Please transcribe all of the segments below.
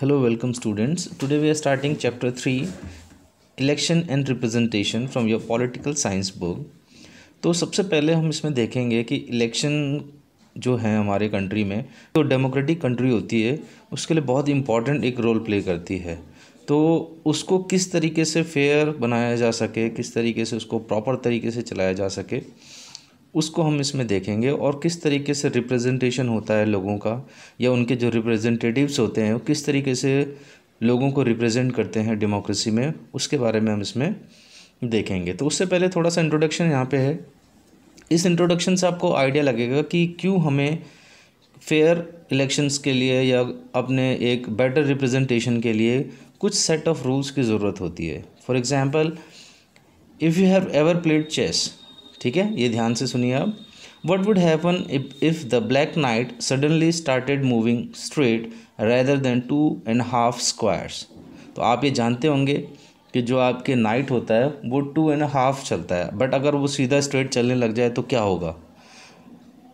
hello, welcome students. Today we are starting chapter 3 election and representation from your political science book. तो सबसे पहले हम इसमें देखेंगे कि इलेक्शन जो है हमारे कंट्री में तो डेमोक्रेटिक कंट्री होती है, उसके लिए बहुत इंपॉर्टेंट एक रोल प्ले करती है। तो उसको किस तरीके से फेयर बनाया जा सके, किस तरीके से उसको प्रॉपर तरीके से चलाया जा सके उसको हम इसमें देखेंगे और किस तरीके से रिप्रेजेंटेशन होता है लोगों का, या उनके जो रिप्रेजेंटेटिव्स होते हैं, वो किस तरीके से लोगों को रिप्रेजेंट करते हैं डेमोक्रेसी में, उसके बारे में हम इसमें देखेंगे। तो उससे पहले थोड़ा सा इंट्रोडक्शन यहाँ पे है। इस इंट्रोडक्शन से आपको आइडिया लगेगा कि क्यों हमें फेयर इलेक्शंस के लिए या अपने एक बेटर रिप्रेजेंटेशन के लिए कुछ सेट ऑफ़ रूल्स की ज़रूरत होती है। For example if you have ever played chess ठीक है? ये ध्यान से सुनिए आप। What would happen if the black knight suddenly started moving straight rather than two and half squares तो आप ये जानते होंगे कि जो आपके नाइट होता है, वो टू एंड हाफ़ चलता है। बट अगर वो सीधा स्ट्रेट चलने लग जाए तो क्या होगा?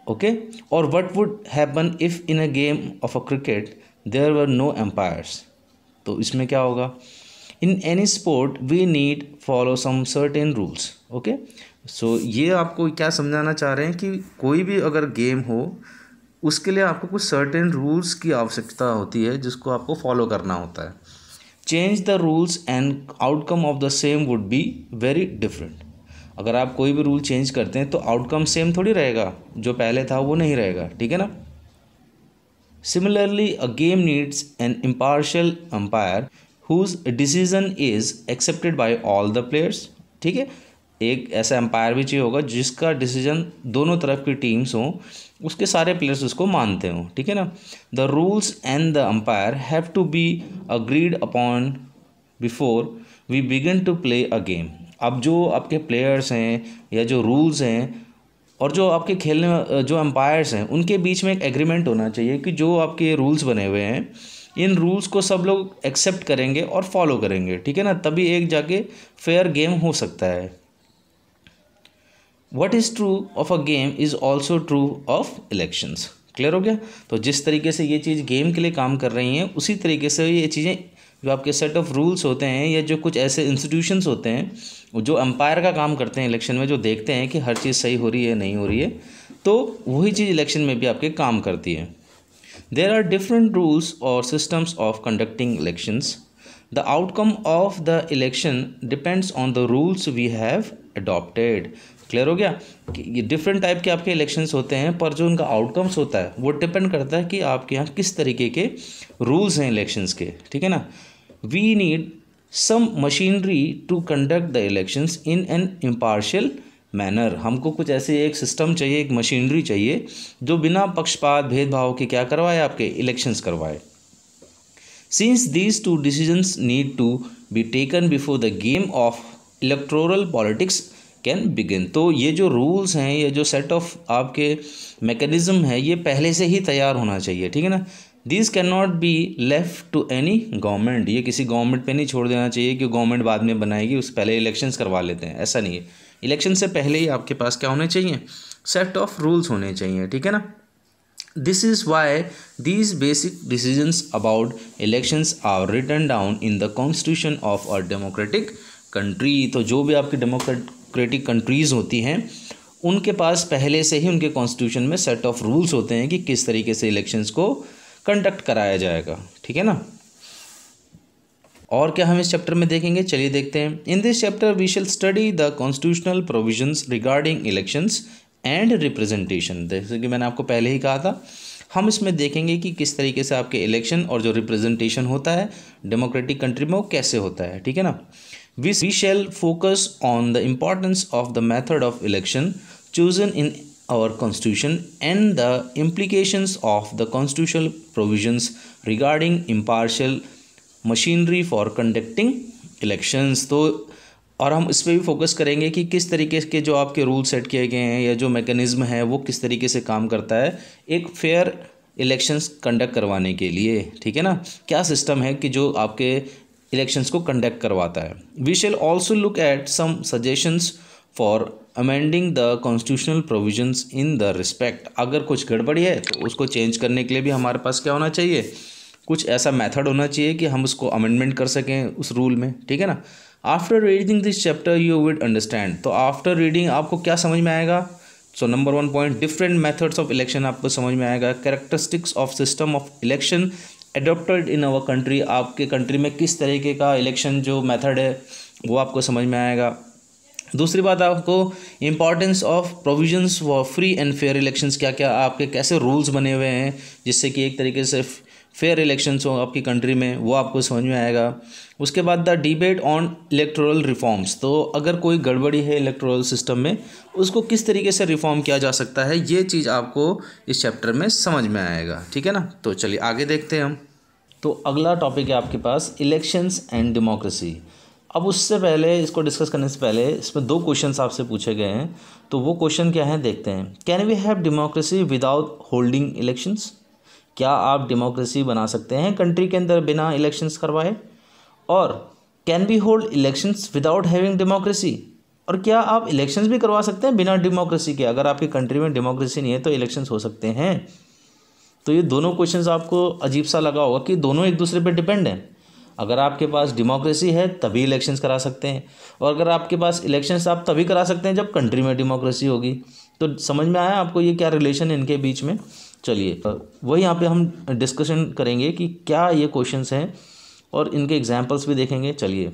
ओके और what would happen if in a game of a cricket there were no umpires तो इसमें क्या होगा? In any sport we need follow some certain rules okay so so, ये आपको क्या समझाना चाह रहे हैं कि कोई भी अगर गेम हो उसके लिए आपको कुछ सर्टेन रूल्स की आवश्यकता होती है जिसको आपको फॉलो करना होता है। Change the rules and outcome of the same would be very different अगर आप कोई भी रूल चेंज करते हैं तो आउटकम सेम थोड़ी रहेगा जो पहले था वो नहीं रहेगा ठीक है ना? Similarly a game needs an impartial umpire whose decision is accepted by all the players ठीक है? एक ऐसा एम्पायर भी चाहिए होगा जिसका डिसीज़न दोनों तरफ़ की टीम्स हों, उसके सारे प्लेयर्स उसको मानते हों, ठीक है ना? The rules and the umpire have to be agreed upon before we begin to play a game अब जो आपके प्लेयर्स हैं या जो रूल्स हैं और जो आपके खेलने, जो एम्पायर्स हैं, उनके बीच में एक एग्रीमेंट होना चाहिए कि जो आपके रूल्स बने हुए हैं, इन रूल्स को सब लोग एक्सेप्ट करेंगे और फॉलो करेंगे, ठीक है ना? तभी एक जाके फेयर गेम हो सकता है। What is true of a game is also true of elections clear हो गया? तो जिस तरीके से ये चीज़ गेम के लिए काम कर रही हैं, उसी तरीके से ये चीज़ें जो आपके सेट ऑफ़ रूल्स होते हैं या जो कुछ ऐसे इंस्टीट्यूशंस होते हैं जो एम्पायर का काम करते हैं इलेक्शन में, जो देखते हैं कि हर चीज़ सही हो रही है, नहीं हो रही है तो वही चीज़ इलेक्शन में भी आपके काम करती है। देर आर डिफरेंट रूल्स और systems of conducting elections the outcome of the election depends on the rules we have adopted clear हो गया? कि ये डिफरेंट टाइप के आपके इलेक्शंस होते हैं, पर जो उनका आउटकम्स होता है, वो डिपेंड करता है कि आपके यहाँ किस तरीके के रूल्स हैं इलेक्शंस के, ठीक है ना? We need some machinery to conduct the elections in an impartial manner हमको कुछ ऐसे एक सिस्टम चाहिए, एक मशीनरी चाहिए, जो बिना पक्षपात, भेदभाव के क्या करवाए आपके? इलेक्शंस करवाए। Since these two decisions need to be taken before the game of electoral politics can begin तो ये जो रूल्स हैं, ये जो सेट ऑफ़ आपके मैकेनिज़्म है, ये पहले से ही तैयार होना चाहिए, ठीक है ना? This can not be left to any government ये किसी गवर्नमेंट पे नहीं छोड़ देना चाहिए कि गवर्नमेंट बाद में बनाएगी, उस पहले इलेक्शंस करवा लेते हैं। ऐसा नहीं है। इलेक्शन से पहले ही आपके पास क्या होने चाहिए? सेट ऑफ़ रूल्स होने चाहिए, ठीक है ना? This is why these basic decisions about elections are written down in the constitution of a democratic country तो जो भी आपकी डेमोक्रेट डेमोक्रेटिक कंट्रीज़ होती हैं, उनके पास पहले से ही उनके कॉन्स्टिट्यूशन में सेट ऑफ़ रूल्स होते हैं कि किस तरीके से इलेक्शंस को कंडक्ट कराया जाएगा, ठीक है ना? और क्या हम इस चैप्टर में देखेंगे? चलिए देखते हैं। In this chapter we shall study the constitutional provisions regarding elections and representation जैसे कि मैंने आपको पहले ही कहा था, हम इसमें देखेंगे कि किस तरीके से आपके इलेक्शन और जो रिप्रेजेंटेशन होता है डेमोक्रेटिक कंट्री में वो कैसे होता है, ठीक है ना? We, we shall focus on the importance of the method of election chosen in our constitution and the implications of the constitutional provisions regarding impartial machinery for conducting elections तो और हम इस पर भी फोकस करेंगे कि किस तरीके के जो आपके रूल सेट किए गए हैं या जो मैकेनिज़्म है वो किस तरीके से काम करता है एक फेयर इलेक्शंस कंडक्ट करवाने के लिए ठीक है ना क्या सिस्टम है कि जो आपके इलेक्शंस को कंडक्ट करवाता है। We shall also look at some suggestions for amending the constitutional provisions in the respect अगर कुछ गड़बड़ी है तो उसको चेंज करने के लिए भी हमारे पास क्या होना चाहिए? कुछ ऐसा मेथड होना चाहिए कि हम उसको अमेंडमेंट कर सकें उस रूल में, ठीक है ना? After reading this chapter you will understand तो आफ्टर रीडिंग आपको क्या समझ में आएगा? So number one point different methods of election आपको समझ में आएगा। Characteristics of system of election adopted in our country आपके कंट्री में किस तरीके का इलेक्शन जो मेथड है, वो आपको समझ में आएगा। दूसरी बात आपको importance of provisions for free and fair elections क्या क्या आपके कैसे रूल्स बने हुए हैं, जिससे कि एक तरीके से फेयर इलेक्शंस हो आपकी कंट्री में, वो आपको समझ में आएगा। उसके बाद the debate on electoral reforms तो अगर कोई गड़बड़ी है इलेक्ट्रल सिस्टम में, उसको किस तरीके से रिफॉर्म किया जा सकता है, ये चीज़ आपको इस चैप्टर में समझ में आएगा, ठीक है ना? तो चलिए आगे देखते हैं हम। तो अगला टॉपिक है आपके पास इलेक्शंस एंड डेमोक्रेसी अब उससे पहले, इसको डिस्कस करने से पहले, इसमें दो क्वेश्चन आपसे पूछे गए हैं। तो वो क्वेश्चन क्या हैं, देखते हैं। Can we have democracy without holding elections क्या आप डेमोक्रेसी बना सकते हैं कंट्री के अंदर बिना इलेक्शंस करवाए? और can be hold elections without having democracy और क्या आप इलेक्शंस भी करवा सकते हैं बिना डेमोक्रेसी के? अगर आपकी कंट्री में डेमोक्रेसी नहीं है तो इलेक्शंस हो सकते हैं। तो ये दोनों क्वेश्चंस आपको अजीब सा लगा होगा कि दोनों एक दूसरे पर डिपेंड हैं। अगर आपके पास डेमोक्रेसी है, तभी इलेक्शंस करा सकते हैं। और अगर आपके पास इलेक्शंस आप तभी करा सकते हैं जब कंट्री में डेमोक्रेसी होगी। तो समझ में आया आपको ये क्या रिलेशन है इनके बीच में? चलिए वही यहाँ पे हम डिस्कशन करेंगे कि क्या ये क्वेश्चंस हैं और इनके एग्जांपल्स भी देखेंगे। चलिए।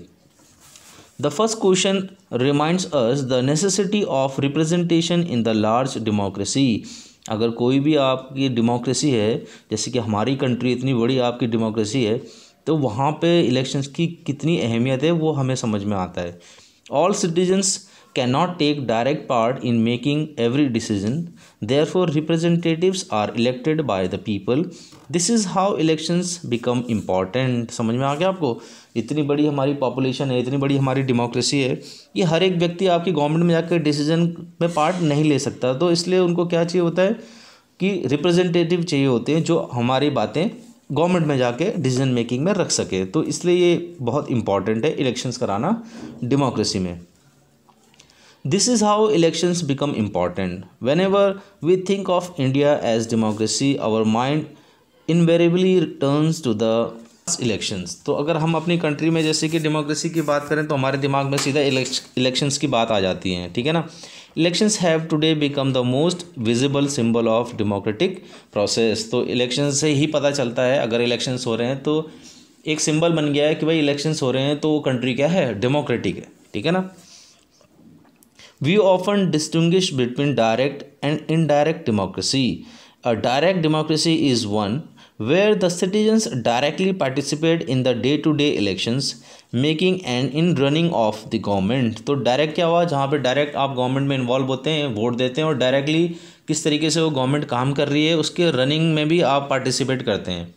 The first question reminds us the necessity of representation in the large democracy अगर कोई भी आपकी डेमोक्रेसी है, जैसे कि हमारी कंट्री इतनी बड़ी आपकी डेमोक्रेसी है तो वहाँ पे इलेक्शंस की कितनी अहमियत है, वो हमें समझ में आता है। All citizens take direct part in making every decision therefore representatives are elected by the people this is how elections become important समझ में आ गया आपको? इतनी बड़ी हमारी पॉपुलेशन है, इतनी बड़ी हमारी डेमोक्रेसी है, ये हर एक व्यक्ति आपकी गवर्नमेंट में जाकर डिसीज़न में पार्ट नहीं ले सकता। तो इसलिए उनको क्या चाहिए होता है? कि रिप्रेजेंटेटिव चाहिए होते हैं जो हमारी बातें गवर्नमेंट में जाके डिसीज़न मेकिंग में रख सके। तो इसलिए ये बहुत इंपॉर्टेंट है इलेक्शंस कराना डेमोक्रेसी में। This is how elections become important whenever we think of India as democracy our mind invariably returns to the elections तो अगर हम अपनी कंट्री में जैसे कि डेमोक्रेसी की बात करें तो हमारे दिमाग में सीधा इलेक्शंस की बात आ जाती है, ठीक है ना? Elections have today become the most visible symbol of democratic process तो इलेक्शन से ही पता चलता है, अगर इलेक्शंस हो रहे हैं तो एक सिंबल बन गया है कि भाई इलेक्शंस हो रहे हैं तो कंट्री क्या है? डेमोक्रेटिक है, ठीक है ना? We often distinguish between direct and indirect democracy a direct democracy is one where the citizens directly participate in the day to day elections making and in running of the government तो direct क्या हुआ? जहाँ पे direct आप government में involve होते हैं vote देते हैं और डायरेक्टली किस तरीके से वो गवर्नमेंट काम कर रही है, उसके रनिंग में भी आप पार्टिसिपेट करते हैं।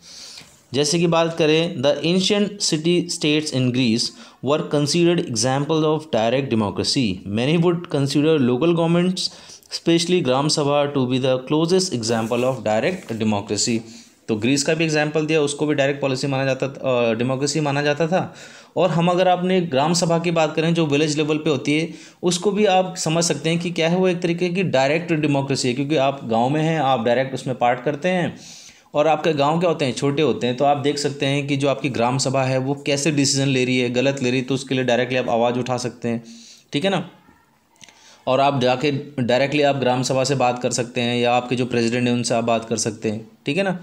जैसे कि बात करें the ancient city states in Greece were considered example of direct democracy many would consider local governments specially gram sabha to be the closest example of direct democracy तो ग्रीस का भी एग्ज़ाम्पल दिया, उसको भी डायरेक्ट पॉलिसी माना जाता democracy माना जाता था। और हम अगर आपने ग्राम सभा की बात करें, जो विलेज लेवल पे होती है, उसको भी आप समझ सकते हैं कि क्या है वो एक तरीके की डायरेक्ट डेमोक्रेसी है। क्योंकि आप गाँव में हैं, आप डायरेक्ट उसमें पार्ट करते हैं। और आपके गाँव क्या होते हैं? छोटे होते हैं तो आप देख सकते हैं कि जो आपकी ग्राम सभा है, वो कैसे डिसीज़न ले रही है, गलत ले रही है तो उसके लिए डायरेक्टली आप आवाज़ उठा सकते हैं, ठीक है ना? और आप जाके डायरेक्टली आप ग्राम सभा से बात कर सकते हैं, या आपके जो प्रेसिडेंट हैं, उनसे आप बात कर सकते हैं, ठीक है ना?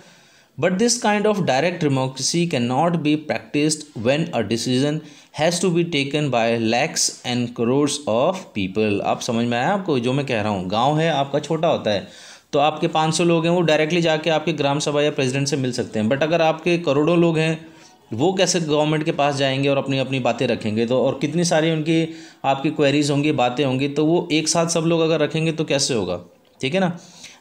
But this kind of direct democracy can cannot be practiced when a decision has to be taken by lakhs and crores of people आप समझ में आया आपको जो मैं कह रहा हूँ? गाँव है, आपका छोटा होता है। तो आपके 500 लोग हैं, वो डायरेक्टली जाके आपके ग्राम सभा या प्रेसिडेंट से मिल सकते हैं। बट अगर आपके करोड़ों लोग हैं, वो कैसे गवर्नमेंट के पास जाएँगे और अपनी अपनी बातें रखेंगे? तो और कितनी सारी उनकी, आपकी क्वेरीज होंगी, बातें होंगी तो वो एक साथ सब लोग अगर रखेंगे तो कैसे होगा? ठीक है ना?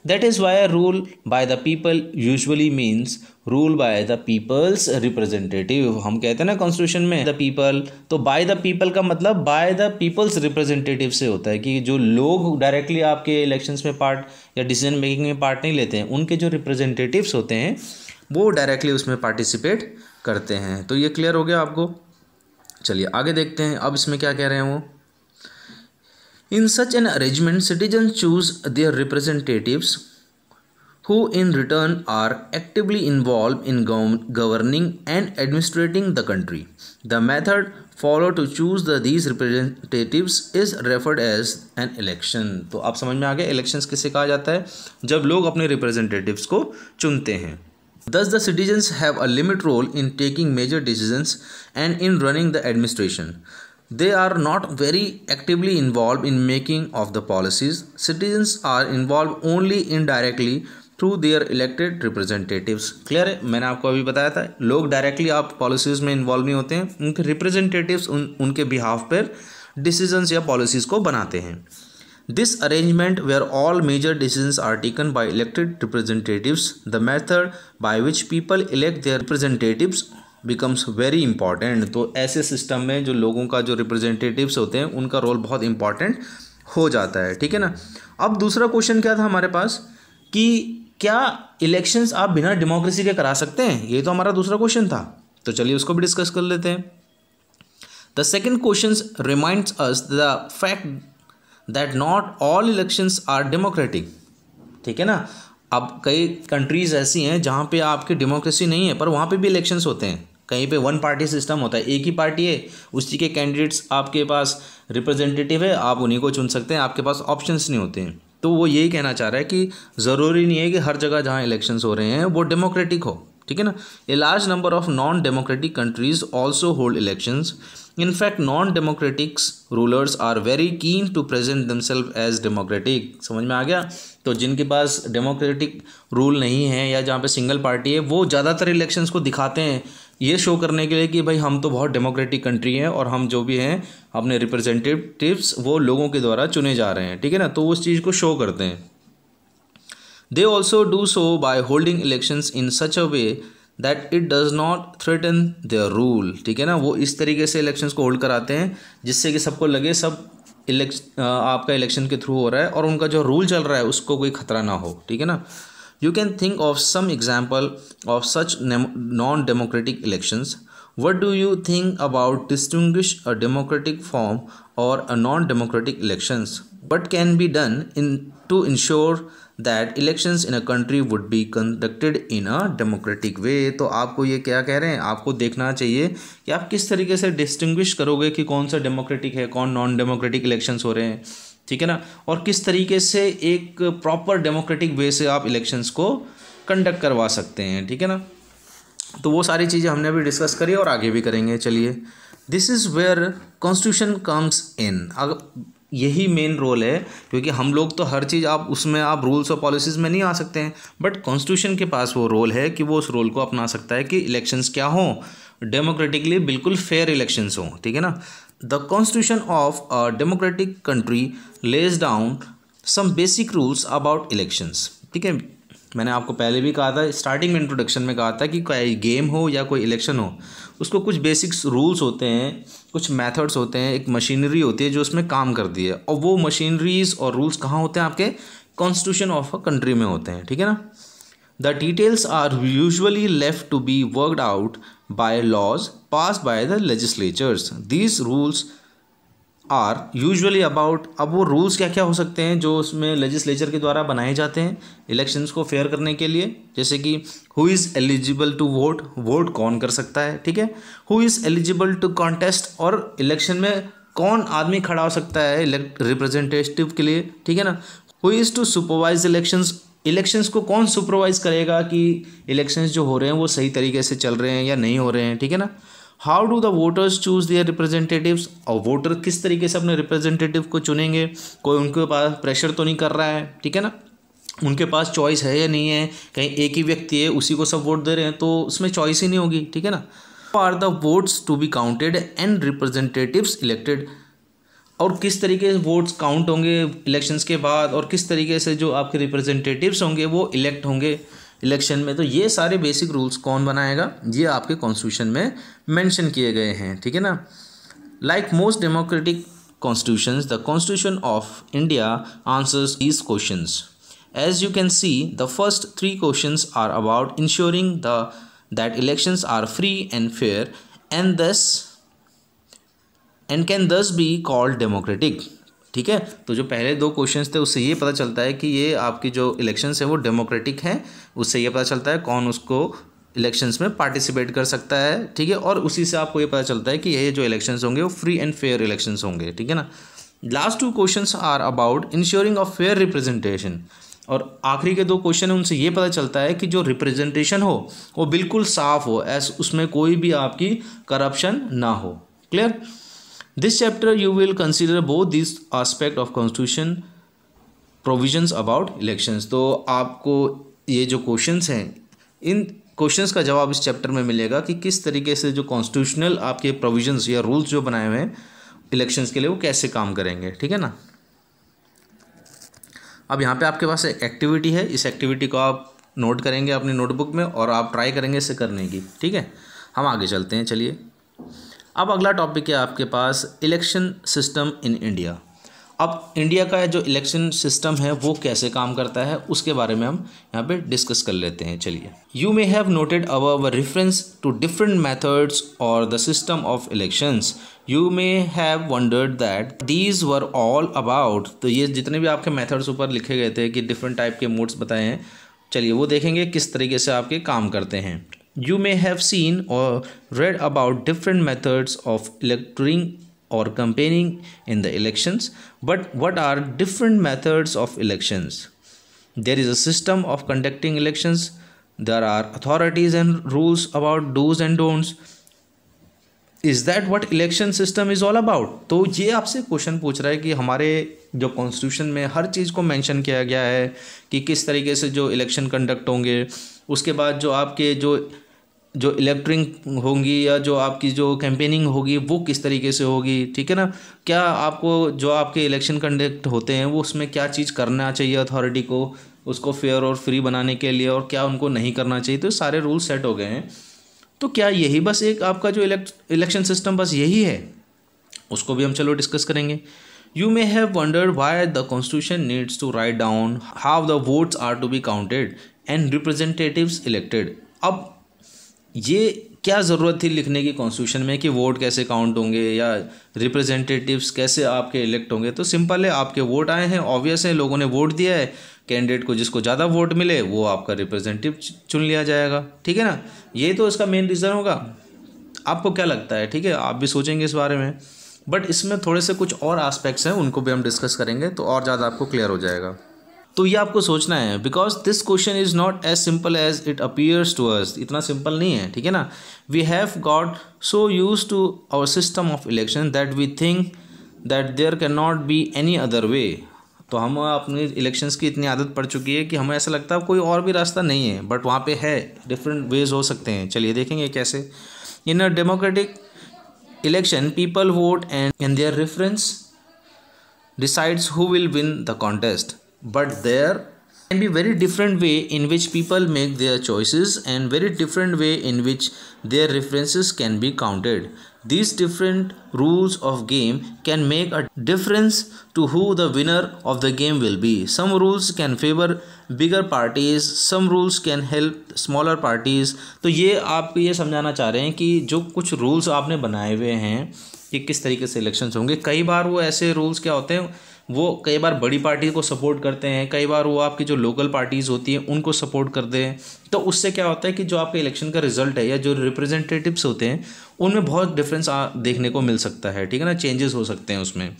That is why rule by the people usually means rule by the people's representative हम कहते हैं ना कॉन्स्टिट्यूशन में द पीपल तो बाय द पीपल का मतलब बाय द पीपल्स रिप्रेजेंटेटिव से होता है कि जो लोग डायरेक्टली आपके इलेक्शंस में पार्ट या डिसीज़न मेकिंग में पार्ट नहीं लेते हैं, उनके जो रिप्रेजेंटेटिव्स होते हैं, वो डायरेक्टली उसमें पार्टिसिपेट करते हैं। तो ये क्लियर हो गया आपको? चलिए आगे देखते हैं। अब इसमें क्या कह रहे हैं वो? In such an arrangement, citizens choose their representatives who in return are actively involved in governing and administrating the country. The method followed to choose the these representatives is referred as an election. तो आप समझ में आ गया elections किसे कहा जाता है जब लोग अपने रिप्रेजेंटेटिव्स को चुनते हैं Thus, the citizens have a limit role in taking major decisions and in running the administration. They are not very actively involved in making of the policies. Citizens are involved only indirectly through their elected representatives clear है? मैंने आपको अभी बताया था, लोग directly आप policies में involve नहीं होते हैं। उनके रिप्रेजेंटेटिव्स उन, उनके बिहाफ पर डिसीजंस या पॉलिसीज़ को बनाते हैं। This arrangement where all major decisions are taken by elected representatives the method by which people elect their representatives becomes very important तो ऐसे सिस्टम में जो लोगों का जो रिप्रेजेंटेटिव्स होते हैं, उनका रोल बहुत इंपॉर्टेंट हो जाता है, ठीक है ना? अब दूसरा क्वेश्चन क्या था हमारे पास? कि क्या इलेक्शंस आप बिना डेमोक्रेसी के करा सकते हैं? ये तो हमारा दूसरा क्वेश्चन था। तो चलिए उसको भी डिस्कस कर लेते हैं। The second question reminds us the fact that not all elections are democratic ठीक है ना? अब कई कंट्रीज़ ऐसी हैं जहाँ पे आपकी डेमोक्रेसी नहीं है, पर वहाँ पे भी इलेक्शंस होते हैं। कहीं पे वन पार्टी सिस्टम होता है एक ही पार्टी है उसी के कैंडिडेट्स आपके पास रिप्रेजेंटेटिव है आप उन्हीं को चुन सकते हैं आपके पास ऑप्शंस नहीं होते हैं। तो वो यही कहना चाह रहा है कि ज़रूरी नहीं है कि हर जगह जहाँ इलेक्शंस हो रहे हैं वो डेमोक्रेटिक हो ठीक है ना? A large number of non democratic countries also hold elections In fact, non-democratics rulers are very keen to present themselves as democratic. समझ में आ गया? तो जिनके पास डेमोक्रेटिक रूल नहीं है या जहाँ पे सिंगल पार्टी है वो ज़्यादातर इलेक्शंस को दिखाते हैं। ये शो करने के लिए कि भाई हम तो बहुत डेमोक्रेटिक कंट्री हैं और हम जो भी हैं, अपने रिप्रेजेंटेटिव्स वो लोगों के द्वारा चुने जा रहे हैं, ठीक है ना? तो उस चीज़ को शो करते हैं। They also do so by holding elections in such a way that it does not threaten their rule ठीक है ना? वो इस तरीके से इलेक्शंस को होल्ड कराते हैं, जिससे कि सबको लगे सब इलेक्श आपका इलेक्शन के थ्रू हो रहा है और उनका जो रूल चल रहा है उसको कोई खतरा ना हो, ठीक है ना? You can think of some example of such non democratic elections what do you think about distinguish a democratic form और a non democratic elections what can be done in to ensure that elections in a country would be conducted in a democratic way तो आपको ये क्या कह रहे हैं? आपको देखना चाहिए कि आप किस तरीके से डिस्टिंग्विश करोगे कि कौन सा डेमोक्रेटिक है, कौन नॉन डेमोक्रेटिक इलेक्शंस हो रहे हैं। ठीक है ना? और किस तरीके से एक प्रॉपर डेमोक्रेटिक वे से आप इलेक्शंस को कंडक्ट करवा सकते हैं, ठीक है ना? तो वो सारी चीज़ें हमने अभी डिस्कस करी और आगे भी करेंगे, चलिए। This is where constitution comes in अगर यही मेन रोल है, क्योंकि हम लोग तो हर चीज़ आप, उसमें आप रूल्स और पॉलिसीज़ में नहीं आ सकते हैं। बट कॉन्स्टिट्यूशन के पास वो रोल है कि वो उस रोल को अपना सकता है कि इलेक्शंस क्या हों। डेमोक्रेटिकली बिल्कुल फेयर इलेक्शंस हों, ठीक है ना? The constitution of a democratic country lays down some basic rules about elections ठीक है? मैंने आपको पहले भी कहा था स्टार्टिंग में इंट्रोडक्शन में कहा था कि कोई गेम हो या कोई इलेक्शन हो, उसको कुछ बेसिक्स रूल्स होते हैं, कुछ मेथड्स होते हैं, एक मशीनरी होती है जो उसमें काम करती है। और वो मशीनरीज और रूल्स कहाँ होते हैं? आपके कॉन्स्टिट्यूशन ऑफ़ अ कंट्री में होते हैं, ठीक है ना? The details are usually left to be worked out by laws pass by the legislatures these rules are usually about अब वो रूल्स क्या क्या हो सकते हैं जो उसमें लेजिस्लेचर के द्वारा बनाए जाते हैं इलेक्शंस को फेयर करने के लिए? जैसे कि who is eligible to vote vote कौन कर सकता है? ठीक है? Who is eligible to contest और इलेक्शन में कौन आदमी खड़ा हो सकता है इलेक्ट रिप्रेजेंटेटिव के लिए? ठीक है ना? Who is to supervise elections elections को कौन सुपरवाइज करेगा कि इलेक्शंस जो हो रहे हैं वो सही तरीके से चल रहे हैं या नहीं हो रहे हैं, ठीक है ना? How do the voters choose their representatives और वोटर किस तरीके से अपने रिप्रेजेंटेटिव को चुनेंगे? कोई उनके पास प्रेशर तो नहीं कर रहा है, ठीक है ना? उनके पास चॉइस है या नहीं है? कहीं एक ही व्यक्ति है, उसी को सब वोट दे रहे हैं तो उसमें चॉइस ही नहीं होगी, ठीक है ना? Are the votes to be counted and representatives elected और किस तरीके से वोट्स काउंट होंगे इलेक्शंस के बाद, और किस तरीके से जो आपके रिप्रेजेंटेटिव्स होंगे वो इलेक्ट होंगे इलेक्शन में तो ये सारे बेसिक रूल्स कौन बनाएगा? ये आपके कॉन्स्टिट्यूशन में मेंशन किए गए हैं, ठीक है ना? Like most democratic constitution the constitution of India answers these question as you can see the first three question are about ensuring the that elections are free and fair and this and can this be called democratic ठीक है? तो जो पहले दो questions थे, उससे ये पता चलता है कि ये आपकी जो इलेक्शंस है, वो डेमोक्रेटिक हैं। उससे ये पता चलता है कौन उसको इलेक्शंस में पार्टिसिपेट कर सकता है। ठीक है? और उसी से आपको ये पता चलता है कि ये जो इलेक्शंस होंगे, वो फ्री एंड फेयर इलेक्शंस होंगे। ठीक है ना? Last two question are about ensuring of fair representation और आखिरी के दो क्वेश्चन हैं, उनसे ये पता चलता है कि जो रिप्रेजेंटेशन हो, वो बिल्कुल साफ़ हो एस उसमें कोई भी आपकी करप्शन ना हो। Clear this chapter you will consider both this aspect of constitution provisions about elections तो आपको ये जो क्वेश्चंस हैं, इन क्वेश्चंस का जवाब इस चैप्टर में मिलेगा कि किस तरीके से जो कॉन्स्टिट्यूशनल आपके प्रोविजंस या रूल्स जो बनाए हुए हैं इलेक्शंस के लिए वो कैसे काम करेंगे, ठीक है ना? अब यहाँ पे आपके पास एक एक्टिविटी है, इस एक्टिविटी को आप नोट करेंगे अपनी नोटबुक में और आप ट्राई करेंगे इसे करने की, ठीक है? हम आगे चलते हैं, चलिए। अब अगला टॉपिक है आपके पास इलेक्शन सिस्टम इन इंडिया अब इंडिया का जो इलेक्शन सिस्टम है, वो कैसे काम करता है, उसके बारे में हम यहाँ पे डिस्कस कर लेते हैं। चलिए। You may have noted our reference to different methods और the system of elections you may have wondered that these were all about तो ये जितने भी आपके मेथड्स ऊपर लिखे गए थे कि डिफरेंट टाइप के मोड्स बताए हैं, चलिए वो देखेंगे किस तरीके से आपके काम करते हैं। यू मे हैव सीन और read about different methods of electioneering or campaigning in the elections but what are different methods of elections there is a system of conducting elections there are authorities and rules about do's and don'ts is that what election system is all about तो ये आपसे question पूछ रहा है कि हमारे जो constitution में हर चीज़ को मेंशन किया गया है कि किस तरीके से जो इलेक्शन कंडक्ट होंगे उसके बाद जो आपके जो जो इलेक्ट्रिंग होंगी या जो आपकी जो कैंपेनिंग होगी, वो किस तरीके से होगी, ठीक है ना? क्या आपको, जो आपके इलेक्शन कंडक्ट होते हैं, वो उसमें क्या चीज़ करना चाहिए अथॉरिटी को, उसको फेयर और फ्री बनाने के लिए और क्या उनको नहीं करना चाहिए तो सारे रूल सेट हो गए हैं। तो क्या यही बस एक आपका जो इलेक्शन सिस्टम बस यही है? उसको भी हम चलो डिस्कस करेंगे। You may have wondered why the constitution needs to write down how the votes are to be counted and representatives elected अब ये क्या ज़रूरत थी लिखने की कॉन्स्टिट्यूशन में कि वोट कैसे काउंट होंगे या रिप्रेजेंटेटिव्स कैसे आपके इलेक्ट होंगे? तो सिंपल है, आपके वोट आए हैं ऑब्वियस है, लोगों ने वोट दिया है कैंडिडेट को जिसको ज़्यादा वोट मिले, वो आपका रिप्रेजेंटेटिव चुन लिया जाएगा। ठीक है ना? ये तो इसका मेन रीज़न होगा। आपको क्या लगता है? ठीक है, आप भी सोचेंगे इस बारे में। बट इसमें थोड़े से कुछ और आस्पेक्ट्स हैं, उनको भी हम डिस्कस करेंगे तो और ज़्यादा आपको क्लियर हो जाएगा। तो ये आपको सोचना है because this question is not as simple as it appears to us इतना सिंपल नहीं है, ठीक है ना? We have got so use to our system of election that we think that there can not be any other way तो हम अपनी elections की इतनी आदत पड़ चुकी है कि हमें ऐसा लगता है कोई और भी रास्ता नहीं है बट वहाँ पे है डिफरेंट वेज हो सकते हैं। चलिए देखेंगे कैसे। In a democratic election people vote and and their reference decides who will win the contest but there can be very different way in which people make their choices and very different way in which their references can be counted these different rules of game can make a difference to who the winner of the game will be some rules can favor bigger parties some rules can help smaller parties तो ये आप ये समझाना चाह रहे हैं कि जो कुछ रूल्स आपने बनाए हुए हैं कि किस तरीके से इलेक्शंस होंगे कई बार वो ऐसे रूल्स क्या होते हैं वो कई बार बड़ी पार्टी को सपोर्ट करते हैं, कई बार वो आपकी जो लोकल पार्टीज़ होती हैं, उनको सपोर्ट करते हैं। तो उससे क्या होता है कि जो आपके इलेक्शन का रिज़ल्ट है या जो रिप्रेजेंटेटिव्स होते हैं, उनमें बहुत डिफरेंस देखने को मिल सकता है, ठीक है ना? चेंजेस हो सकते हैं उसमें।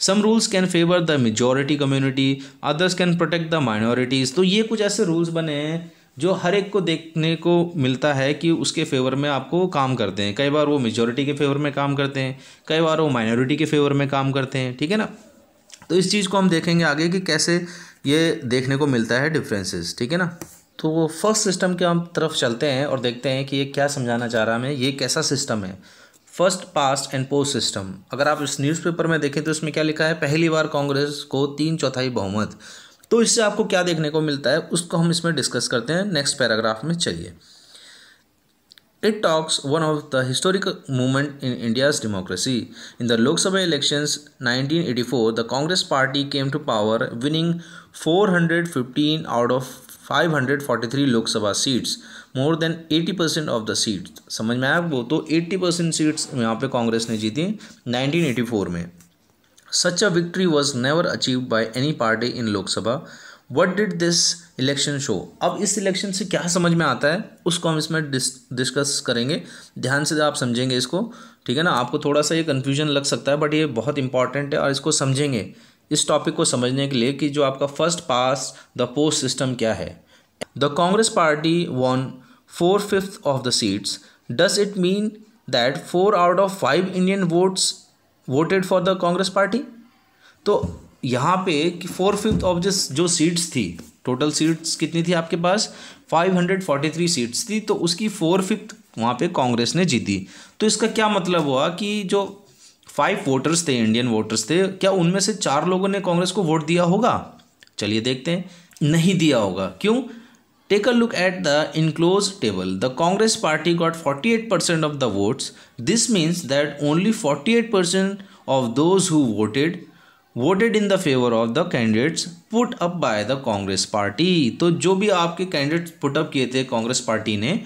Some rules can favour the majority community others can protect the minorities तो ये कुछ ऐसे रूल्स बने हैं, जो हर एक को देखने को मिलता है कि उसके फेवर में आपको काम करते हैं। कई बार वो मेजोरिटी के फेवर में काम करते हैं, कई बार वो माइनॉरिटी के फेवर में काम करते हैं, ठीक है ना? तो इस चीज़ को हम देखेंगे आगे कि कैसे ये देखने को मिलता है डिफरेंसेस ठीक है ना? तो वो फ़र्स्ट सिस्टम के हम तरफ़ चलते हैं और देखते हैं कि ये क्या समझाना चाह रहा है ये कैसा सिस्टम है? First past and post system अगर आप इस न्यूज़पेपर में देखें तो इसमें क्या लिखा है? पहली बार कांग्रेस को तीन चौथाई बहुमत। तो इससे आपको क्या देखने को मिलता है, उसको हम इसमें डिस्कस करते हैं नेक्स्ट पैराग्राफ में चलिए। It talks one of the historical movement in India's democracy. In the Lok Sabha elections 1984, the Congress party came to power, winning 415 out of 543 Lok Sabha seats, more than 80% of the seats. समझ में आया वो तो 80% seats यहाँ पे कांग्रेस ने जीती 1984 में such a victory was never achieve by any party in Lok Sabha what did this election show अब इस इलेक्शन से क्या समझ में आता है? उसको हम इसमें डिस, डिस्कस करेंगे। ध्यान से आप समझेंगे इसको। ठीक है ना? आपको थोड़ा सा ये कन्फ्यूज़न लग सकता है बट ये बहुत इंपॉर्टेंट है और इसको समझेंगे। इस टॉपिक को समझने के लिए कि जो आपका first pass the post system क्या है। The Congress party won four fifth of the seats does it mean that four out of five Indian votes voted for the Congress party तो यहाँ पे कि फोर फिफ्थ ऑफ़ जिस जो seats थी total seats कितनी थी आपके पास? Five hundred forty three seats थी तो उसकी फोर फिफ्थ वहाँ पे कांग्रेस ने जीती। तो इसका क्या मतलब हुआ कि जो फाइव वोटर्स थे इंडियन वोटर्स थे, क्या उनमें से चार लोगों ने कांग्रेस को वोट दिया होगा? चलिए देखते हैं। नहीं दिया होगा। क्यों? Take a look at the enclose table the Congress party got forty eight percent of the votes this means that only forty eight percent of those who voted voted in the favour of the candidates put up by the Congress party तो जो भी आपके candidates put up किए थे Congress party ने,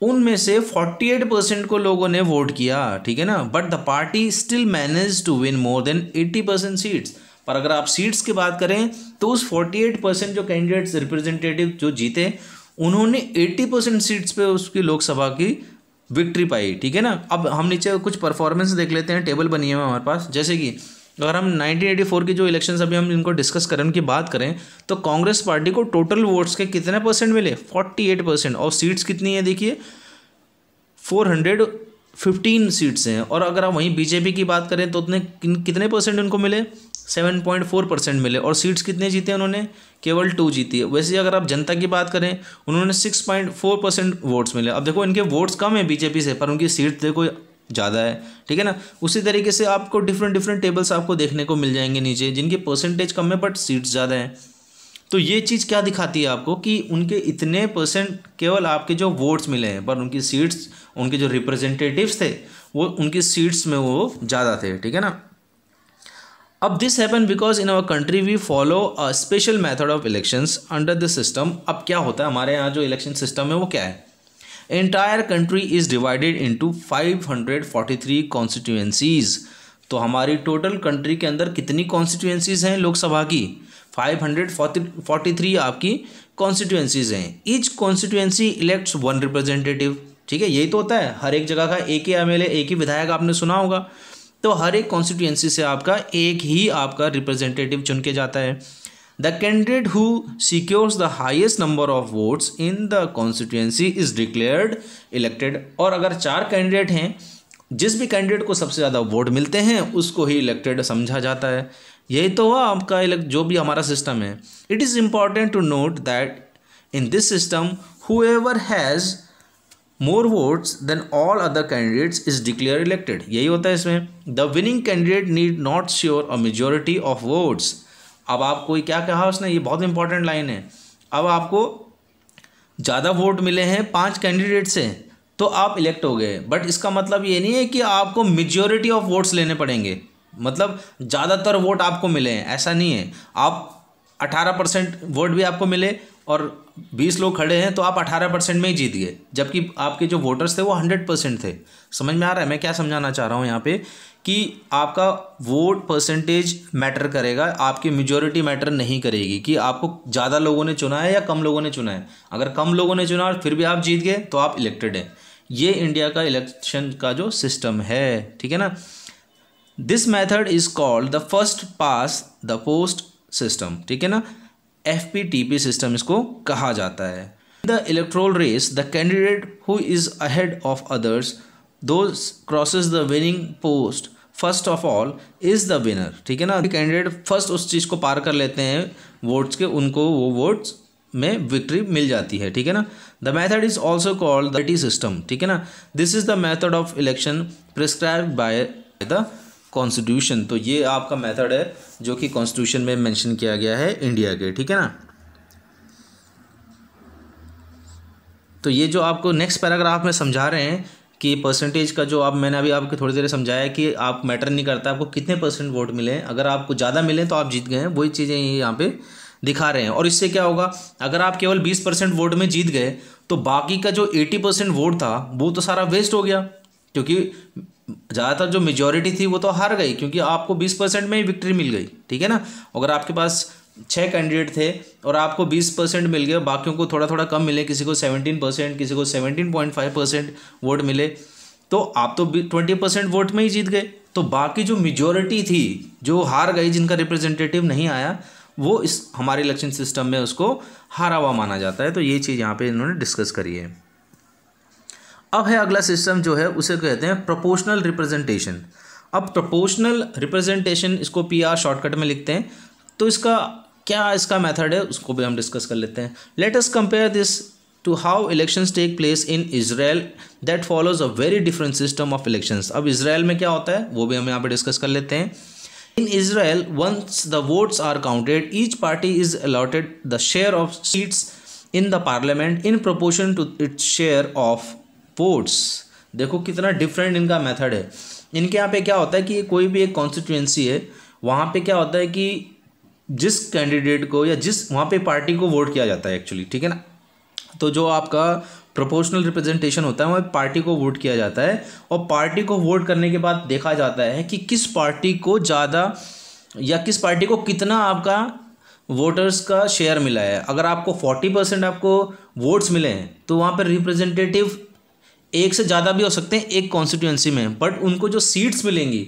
उनमें से 48 percent को लोगों ने वोट किया, ठीक है ना? But the party still manage to win more than 80 percent seats पर अगर आप सीट्स की बात करें तो उस 48 परसेंट जो कैंडिडेट्स रिप्रेजेंटेटिव जो जीते, उन्होंने 80 परसेंट सीट्स पे उसकी लोकसभा की विक्ट्री पाई, ठीक है ना? अब हम नीचे कुछ परफॉर्मेंस देख लेते हैं टेबल बनी है हमारे पास। जैसे कि अगर हम 1984 की जो इलेक्शन अभी हम इनको डिस्कस करें, उनकी बात करें तो कांग्रेस पार्टी को टोटल वोट्स के कितने परसेंट मिले? 48 परसेंट और सीट्स कितनी है देखिए? 415 सीट्स हैं। और अगर आप वहीं बीजेपी की बात करें तो उतने कितने परसेंट उनको मिले? 7.4 परसेंट मिले। और सीट्स कितने जीते उन्होंने? केवल टू जीती है। वैसे अगर आप जनता की बात करें, उन्होंने 6.4 परसेंट वोट्स मिले। अब देखो, इनके वोट्स कम है बीजेपी से, पर उनकी सीट देखो ज़्यादा है, ठीक है ना? उसी तरीके से आपको डिफरेंट डिफरेंट टेबल्स आपको देखने को मिल जाएँगे नीचे, जिनके परसेंटेज कम है बट सीट्स ज़्यादा हैं। तो ये चीज़ क्या दिखाती है आपको कि उनके इतने परसेंट केवल आपके जो वोट्स मिले हैं, पर उनकी सीट्स उनके जो रिप्रेजेंटेटिव्स थे, वो, उनकी सीट्स में वो ज़्यादा थे, ठीक है ना? अब this happen because in our country we follow a special method of elections under the system अब क्या होता है? हमारे यहाँ जो इलेक्शन सिस्टम है, वो क्या है? Entire country is divided into five hundred forty three constituencies तो हमारी टोटल कंट्री के अंदर कितनी कॉन्स्टिट्यूएंसीज हैं लोकसभा की? Five hundred forty forty three आपकी कॉन्स्टिट्यूएंसीज हैं। Each constituency elects one representative ठीक है? यही तो होता है। हर एक जगह का एक ही एम एल ए, एक ही विधायक आपने सुना होगा। तो हर एक कॉन्स्टिट्यूएंसी से आपका एक ही आपका रिप्रेजेंटेटिव चुन के जाता है। The candidate who secures the highest number of votes in the constituency is declared elected और अगर चार कैंडिडेट हैं, जिस भी कैंडिडेट को सबसे ज़्यादा वोट मिलते हैं, उसको ही इलेक्टेड समझा जाता है। यही तो हुआ आपका जो भी हमारा सिस्टम है। It is important to note that in this system whoever has more votes than all other candidates is declare elected यही होता है इसमें। The winning candidate need not sure a majority of votes अब आपको क्या कहा उसने? ये बहुत इंपॉर्टेंट लाइन है। अब आपको ज़्यादा वोट मिले हैं पाँच कैंडिडेट से तो आप इलेक्ट हो गए। बट इसका मतलब ये नहीं है कि आपको मेजोरिटी ऑफ़ वोट्स लेने पड़ेंगे। मतलब ज़्यादातर वोट आपको मिले हैं, ऐसा नहीं है। आप अठारह परसेंट वोट भी आपको मिले और बीस लोग खड़े हैं तो आप अठारह परसेंट में ही जीत गए। जबकि आपके जो वोटर्स थे वो हंड्रेड परसेंट थे। समझ में आ रहा है? मैं क्या समझाना चाह रहा हूँ यहाँ पे? कि आपका वोट परसेंटेज मैटर करेगा, आपकी मेजोरिटी मैटर नहीं करेगी, कि आपको ज़्यादा लोगों ने चुना है या कम लोगों ने चुना है। अगर कम लोगों ने चुना और फिर भी आप जीत गए तो आप इलेक्टेड हैं। ये इंडिया का इलेक्शन का जो सिस्टम है, ठीक है ना? This method is called the first pass the post system ठीक है ना? F P T P system इसको कहा जाता है। The electoral race the candidate who is ahead of others though crosses the winning post first of all is the winner ठीक है ना? कैंडिडेट फ़र्स्ट उस चीज़ को पार कर लेते हैं वोट्स के, उनको वो वोट्स में विक्ट्री मिल जाती है, ठीक है ना? The method is also called the system ठीक है ना? This is the method of election prescribe by the constitution तो ये आपका मेथड है, जो कि कॉन्स्टिट्यूशन में मेंशन किया गया है इंडिया के, ठीक है ना? तो ये जो आपको नेक्स्ट पैराग्राफ में समझा रहे हैं कि परसेंटेज का जो आप, मैंने अभी आपको थोड़ी देर समझाया कि आप मैटर नहीं करता, आपको कितने परसेंट वोट मिले अगर आपको ज़्यादा मिले तो आप जीत गए हैं। वही चीज़ें यहाँ पे दिखा रहे हैं। और इससे क्या होगा, अगर आप केवल बीस परसेंट वोट में जीत गए तो बाकी का जो एटी परसेंट वोट था, वो तो सारा वेस्ट हो गया। क्योंकि ज़्यादातर जो मेजोरिटी थी, वो तो हार गई, क्योंकि आपको बीस परसेंट में ही विक्ट्री मिल गई। ठीक है ना? अगर आपके पास छः कैंडिडेट थे और आपको बीस परसेंट मिल गए बाकियों को थोड़ा थोड़ा कम मिले, किसी को सेवनटीन परसेंट किसी को seventeen point five percent vote मिले। तो आप तो ट्वेंटी परसेंट वोट में ही जीत गए। तो बाकी जो मेजोरिटी थी, जो हार गई, जिनका रिप्रेजेंटेटिव नहीं आया, वो इस हमारे इलेक्शन सिस्टम में उसको हारा हुआ माना जाता है। तो ये चीज़ यहाँ पे इन्होंने डिस्कस करी है। अब है अगला सिस्टम जो है, उसे कहते हैं प्रोपोर्शनल रिप्रेजेंटेशन अब प्रोपोर्शनल रिप्रेजेंटेशन इसको पी आर शॉर्टकट में लिखते हैं। तो इसका क्या इसका मेथड है? उसको भी हम डिस्कस कर लेते हैं। Let us compare this to how elections take place in Israel that follows a very different system of elections अब इसराइल में क्या होता है? वो भी हम यहाँ पे डिस्कस कर लेते हैं। In Israel once the votes are counted each party is allotted the share of seats in the parliament in proportion to its share of votes देखो कितना डिफरेंट इनका मेथड है। इनके यहाँ पे क्या होता है कि कोई भी एक कॉन्स्टिट्यूंसी है, वहाँ पे क्या होता है कि जिस कैंडिडेट को या जिस वहाँ पे पार्टी को वोट किया जाता है एक्चुअली ठीक है ना? तो जो आपका प्रोपोर्शनल रिप्रेजेंटेशन होता है, वहाँ पार्टी को वोट किया जाता है और पार्टी को वोट करने के बाद देखा जाता है कि किस पार्टी को ज़्यादा या किस पार्टी को कितना आपका वोटर्स का शेयर मिला है। अगर आपको फोर्टी परसेंट आपको वोट्स मिले हैं तो वहाँ पर रिप्रेजेंटेटिव एक से ज़्यादा भी हो सकते हैं, एक कॉन्स्टिट्यूंसी में बट उनको जो सीट्स मिलेंगी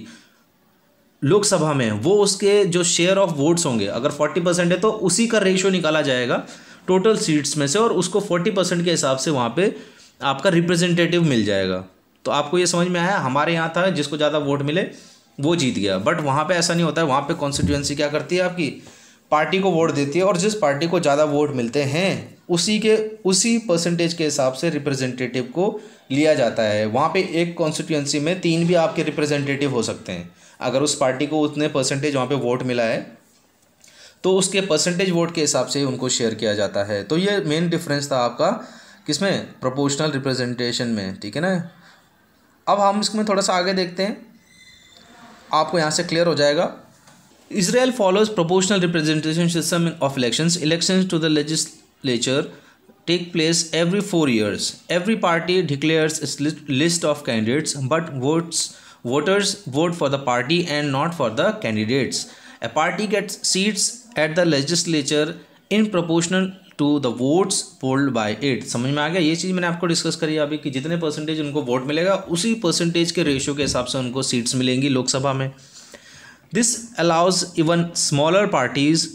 लोकसभा में वो उसके जो शेयर ऑफ़ वोट्स होंगे, अगर फोर्टी परसेंट है तो उसी का रेशियो निकाला जाएगा टोटल सीट्स में से और उसको फोर्टी परसेंट के हिसाब से वहाँ पे आपका रिप्रेजेंटेटिव मिल जाएगा। तो आपको ये समझ में आया? हमारे यहाँ था, जिसको ज़्यादा वोट मिले, वो जीत गया। बट वहाँ पे ऐसा नहीं होता है, वहाँ पे कॉन्स्टिट्यूंसी क्या करती है आपकी? पार्टी को वोट देती है और जिस पार्टी को ज़्यादा वोट मिलते हैं, उसी के, उसी परसेंटेज के हिसाब से रिप्रेजेंटेटिव को लिया जाता है। वहाँ पे एक कॉन्स्टिट्यूंसी में तीन भी आपके रिप्रेजेंटेटिव हो सकते हैं। अगर उस पार्टी को उतने परसेंटेज वहाँ पे वोट मिला है तो उसके परसेंटेज वोट के हिसाब से उनको शेयर किया जाता है। तो ये मेन डिफरेंस था आपका किसमें? प्रोपोर्शनल रिप्रेजेंटेशन में ठीक है ना? अब हम इसमें थोड़ा सा आगे देखते हैं। आपको यहाँ से क्लियर हो जाएगा। Israel follows proportional representation system of elections elections to the legislature place every four years. Every party declares its list of candidates, but votes voters vote for the party and not for the candidates. A party gets seats at the legislature in proportional to the votes polled by it समझ में आ गया? ये चीज़ मैंने आपको discuss करी अभी कि जितने परसेंटेज उनको वोट मिलेगा, उसी परसेंटेज के रेशियो के हिसाब से उनको सीट्स मिलेंगी लोकसभा में. This allows even smaller parties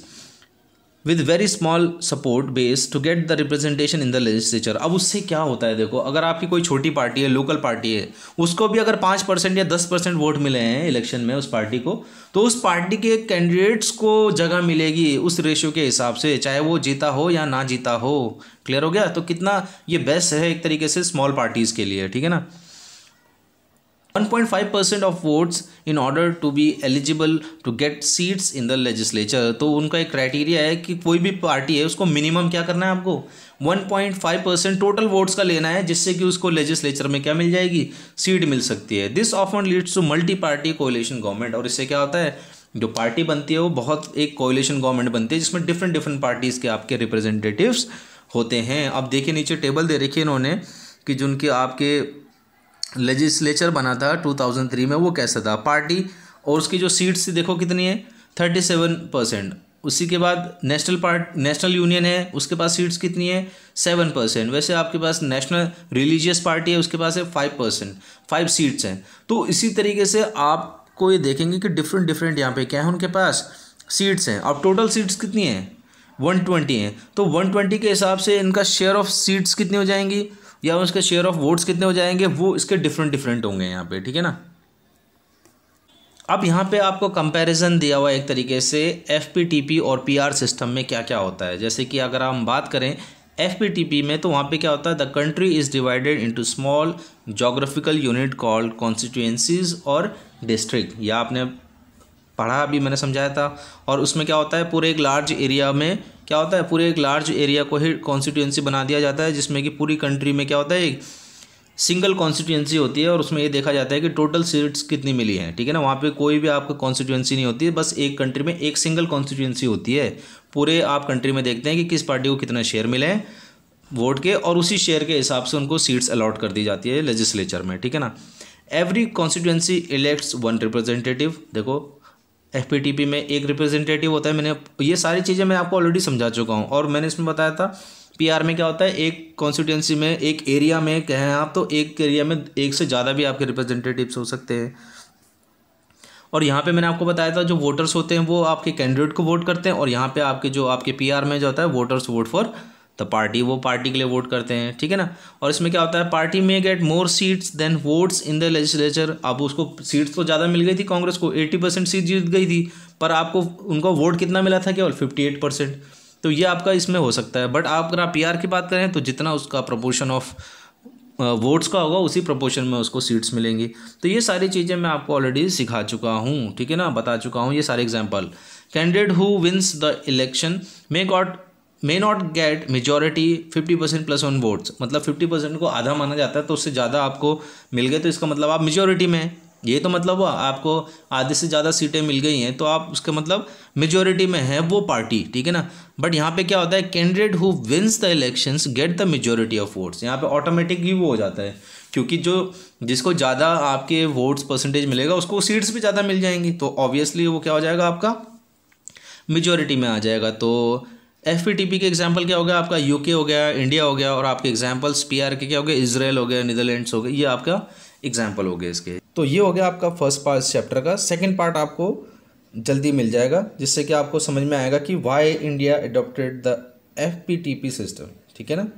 with very small support base to get the representation in the legislature अब उससे क्या होता है देखो, अगर आपकी कोई छोटी पार्टी है लोकल पार्टी है, उसको भी अगर पाँच परसेंट या दस परसेंट वोट मिले हैं इलेक्शन में उस पार्टी को तो उस पार्टी के कैंडिडेट्स को जगह मिलेगी उस रेशियो के हिसाब से, चाहे वो जीता हो या ना जीता हो। क्लियर हो गया? तो कितना ये बेस्ट है एक तरीके से स्मॉल पार्टीज़ के लिए, ठीक है ना? 1.5 percent of votes in order to be eligible to get seats in the legislature तो उनका एक क्राइटेरिया है कि कोई भी पार्टी है, उसको मिनिमम क्या करना है आपको? 1.5 परसेंट टोटल वोट्स का लेना है, जिससे कि उसको लेजिस्लेचर में क्या मिल जाएगी? सीट मिल सकती है। This often leads to multi party coalition government और इससे क्या होता है? जो पार्टी बनती है, वो बहुत एक कोलिशन गवर्नमेंट बनती है, जिसमें डिफरेंट डिफरेंट पार्टीज़ के आपके रिप्रेजेंटेटिव्स होते हैं। अब देखिए नीचे टेबल दे रखी है इन्होंने कि जिनके आपके लेजिस्लेचर बना था 2003 में, वो कैसा था? पार्टी, और उसकी जो सीट्स देखो कितनी है थर्टी सेवन परसेंट उसी के बाद नेशनल पार्ट, नेशनल यूनियन है, उसके पास सीट्स कितनी है? सेवन परसेंट वैसे आपके पास नेशनल रिलीजियस पार्टी है, उसके पास है फाइव परसेंट फाइव सीट्स हैं। तो इसी तरीके से आपको ये देखेंगे कि डिफरेंट डिफरेंट यहाँ पे क्या है उनके पास? सीट्स हैं। अब टोटल सीट्स कितनी हैं? वन ट्वेंटी हैं। तो वन ट्वेंटी के हिसाब से इनका शेयर ऑफ़ सीट्स कितनी हो जाएँगी? या उसके शेयर ऑफ़ वोट्स कितने हो जाएँगे, वो इसके डिफरेंट डिफरेंट होंगे यहाँ पे, ठीक है ना? अब यहाँ पे आपको कंपैरिजन दिया हुआ एक तरीके से एफपीटीपी और पीआर सिस्टम में क्या क्या होता है। जैसे कि अगर हम बात करें एफपीटीपी में तो वहाँ पे क्या होता है the country is divided into small geographical unit called constituencies और डिस्ट्रिक्ट या आपने पढ़ा, अभी मैंने समझाया था। और उसमें क्या होता है, पूरे एक लार्ज एरिया में क्या होता है, पूरे एक लार्ज एरिया को ही कॉन्स्टिट्यूंसी बना दिया जाता है, जिसमें कि पूरी कंट्री में क्या होता है, एक सिंगल कॉन्स्टिट्यूंसी होती है और उसमें ये देखा जाता है कि टोटल सीट्स कितनी मिली हैं, ठीक है ना? वहाँ पे कोई भी आपको कॉन्स्टिट्यूंसी नहीं होती है बस एक कंट्री में एक सिंगल कॉन्स्टिट्यूंसी होती है। पूरे आप कंट्री में देखते हैं कि किस पार्टी को कितना शेयर मिले हैं वोट के, और उसी शेयर के हिसाब से उनको सीट्स अलॉट कर दी जाती है लेजिस्लेचर में, ठीक है ना? Every constituency elects one representative देखो एफ़ में एक रिप्रेजेंटेटिव होता है, मैंने ये सारी चीज़ें मैं आपको ऑलरेडी समझा चुका हूँ। और मैंने इसमें बताया था पीआर में क्या होता है, एक कॉन्स्टिट्यूंसी में, एक एरिया में, कहें आप तो एक एरिया में एक से ज़्यादा भी आपके रिप्रेजेंटेटिव्स हो सकते हैं। और यहाँ पे मैंने आपको बताया था, जो वोटर्स होते हैं, वो आपके कैंडिडेट को वोट करते हैं, और यहाँ पे आपके जो, आपके पीआर में जो होता है voters vote for the party वो पार्टी के लिए वोट करते हैं, ठीक है ना? और इसमें क्या होता है पार्टी में get more seats than votes in the legislature अब उसको सीट्स तो ज़्यादा मिल गई थी कांग्रेस को एट्टी परसेंट सीट जीत गई थी, पर आपको, उनको वोट कितना मिला था केवल? फिफ्टी एट परसेंट तो ये आपका इसमें हो सकता है बट आप अगर आप पीआर की बात करें तो जितना उसका प्रपोर्शन ऑफ़ वोट्स का होगा, उसी प्रपोर्शन में उसको सीट्स मिलेंगी। तो ये सारी चीज़ें मैं आपको ऑलरेडी सिखा चुका हूँ, ठीक है ना? बता चुका हूँ, ये सारे example candidate who wins the election may got may not get majority fifty percent plus one votes मतलब फिफ्टी परसेंट को आधा माना जाता है तो उससे ज़्यादा आपको मिल गए तो इसका मतलब आप मेजोरिटी में ये तो मतलब हुआ, आपको आधे से ज़्यादा सीटें मिल गई हैं तो आप उसका मतलब मेजोरिटी में है वो पार्टी ठीक है ना? बट यहाँ पे क्या होता है candidate who wins the elections get the majority of votes यहाँ पे ऑटोमेटिक ही वो हो जाता है, क्योंकि जो जिसको ज़्यादा आपके वोट्स परसेंटेज मिलेगा, उसको सीट्स भी ज़्यादा मिल जाएँगी तो ऑब्वियसली वो क्या हो जाएगा आपका? मेजोरिटी में आ जाएगा तो FPTP के एग्ज़ाम्पल क्या हो गया? आपका यूके हो गया इंडिया हो गया और आपके एग्जाम्पल्स पीआर के क्या हो गया इसराइल हो गया नीदरलैंड हो गया ये आपका एग्ज़ाम्पल हो गया इसके। तो ये हो गया आपका फ़र्स्ट पार्ट चैप्टर का। सेकेंड पार्ट आपको जल्दी मिल जाएगा, जिससे कि आपको समझ में आएगा कि why India adopted the FPTP system ठीक है ना?